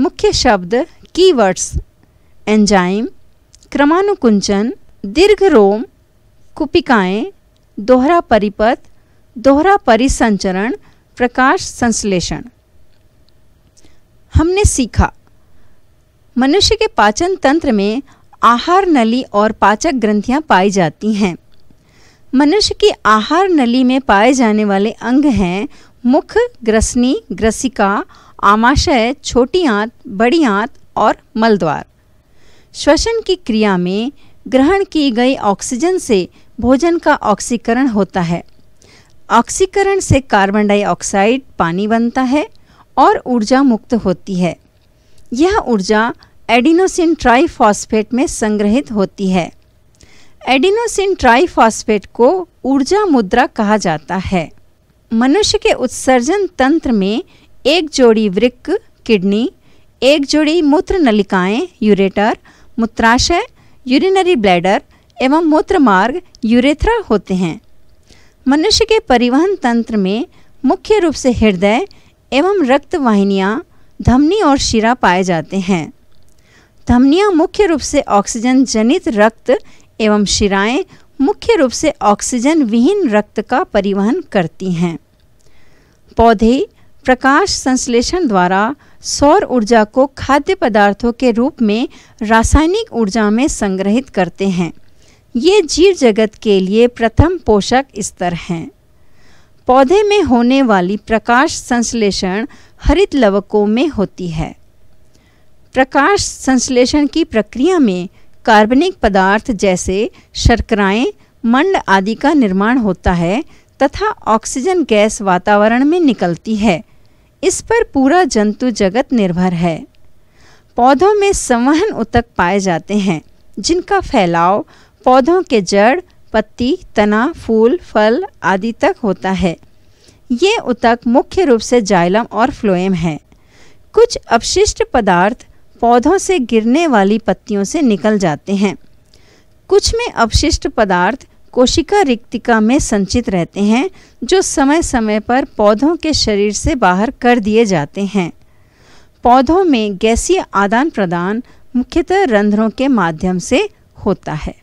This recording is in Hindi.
मुख्य शब्द कीवर्ड्स एंजाइम क्रमानुकुंचन, दीर्घ रोम, कुपिकाएँ, दोहरा परिपथ, दोहरा परिसंचरण, प्रकाश संश्लेषण। हमने सीखा, मनुष्य के पाचन तंत्र में आहार नली और पाचक ग्रंथियाँ पाई जाती हैं। मनुष्य की आहार नली में पाए जाने वाले अंग हैं मुख, ग्रसनी, ग्रसिका आमाशय, छोटी आंत, बड़ी आंत और मलद्वार। श्वसन की क्रिया में ग्रहण की गई ऑक्सीजन से भोजन का ऑक्सीकरण होता है। ऑक्सीकरण से कार्बन डाइऑक्साइड पानी बनता है और ऊर्जा मुक्त होती है। यह ऊर्जा एडिनोसिन ट्राइफॉस्फेट में संग्रहित होती है। एडिनोसिन ट्राइफॉस्फेट को ऊर्जा मुद्रा कहा जाता है। मनुष्य के उत्सर्जन तंत्र में एक जोड़ी वृक्क, किडनी, एक जोड़ी मूत्र नलिकाएँ यूरेटर मूत्राशय यूरिनरी ब्लैडर एवं मूत्र मार्ग यूरेथ्रा होते हैं। मनुष्य के परिवहन तंत्र में मुख्य रूप से हृदय एवं रक्त वाहिनियाँ, धमनी और शिरा पाए जाते हैं। धमनियाँ मुख्य रूप से ऑक्सीजन जनित रक्त एवं शिराएँ मुख्य रूप से ऑक्सीजन विहीन रक्त का परिवहन करती हैं। पौधे प्रकाश संश्लेषण द्वारा सौर ऊर्जा को खाद्य पदार्थों के रूप में रासायनिक ऊर्जा में संग्रहित करते हैं। ये जीव जगत के लिए प्रथम पोषक स्तर हैं। पौधे में होने वाली प्रकाश संश्लेषण हरित लवकों में होती है। प्रकाश संश्लेषण की प्रक्रिया में कार्बनिक पदार्थ जैसे शर्कराएँ, मंड आदि का निर्माण होता है तथा ऑक्सीजन गैस वातावरण में निकलती है। इस पर पूरा जंतु जगत निर्भर है। पौधों में संवहन उतक पाए जाते हैं, जिनका फैलाव पौधों के जड़, पत्ती, तना, फूल, फल आदि तक होता है। ये उतक मुख्य रूप से जाइलम और फ्लोएम है। कुछ अपशिष्ट पदार्थ पौधों से गिरने वाली पत्तियों से निकल जाते हैं। कुछ में अपशिष्ट पदार्थ कोशिका रिक्तिका में संचित रहते हैं, जो समय समय पर पौधों के शरीर से बाहर कर दिए जाते हैं। पौधों में गैसीय आदान प्रदान मुख्यतः रंध्रों के माध्यम से होता है।